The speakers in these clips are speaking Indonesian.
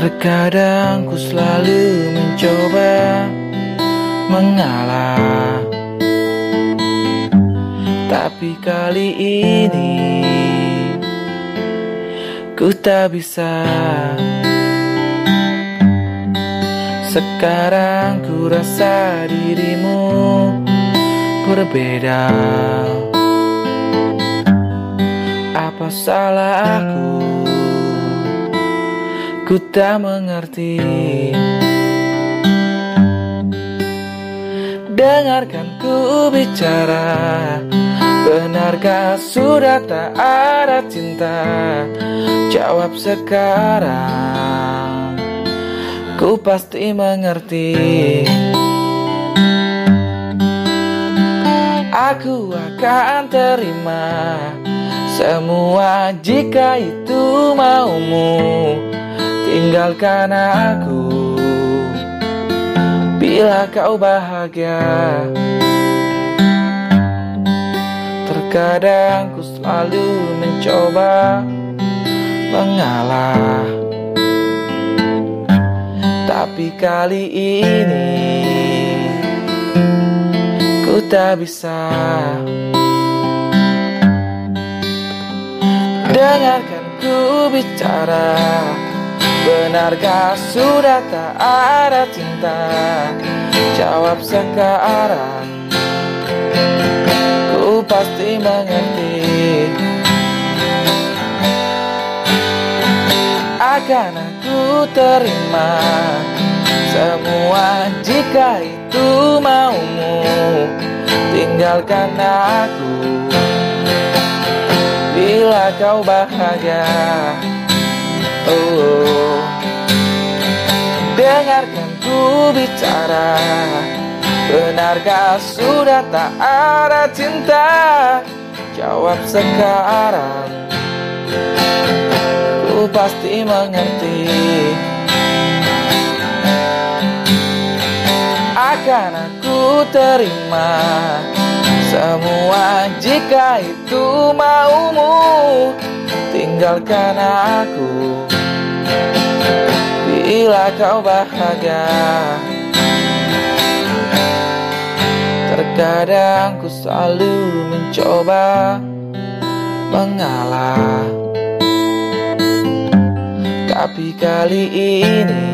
Terkadang ku selalu mencoba mengalah. Tapi kali ini ku tak bisa. Sekarang ku rasa dirimu berbeda. Apa salah aku Ku tak mengerti. Dengarkan ku bicara. Benarkah sudah tak ada cinta? Jawab sekarang. Ku pasti mengerti. Aku akan terima Semua jika itu maumu Tinggalkan aku. Bila kau bahagia. Terkadang ku selalu mencoba Mengalah. Tapi kali ini Ku tak bisa. Dengarkan ku bicara Benarkah sudah tak ada cinta? Jawab sekarang. Ku pasti mengerti. Akan aku terima Semua jika itu maumu. Tinggalkan aku Bila kau bahagia Dengarkan ku bicara. Benarkah sudah tak ada cinta? Jawab sekarang. Ku pasti mengerti. Akan aku terima Semua jika itu maumu. Tinggalkan aku Bila kau bahagia Terkadang ku selalu mencoba Mengalah. Tapi kali ini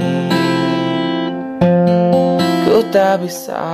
Ku tak bisa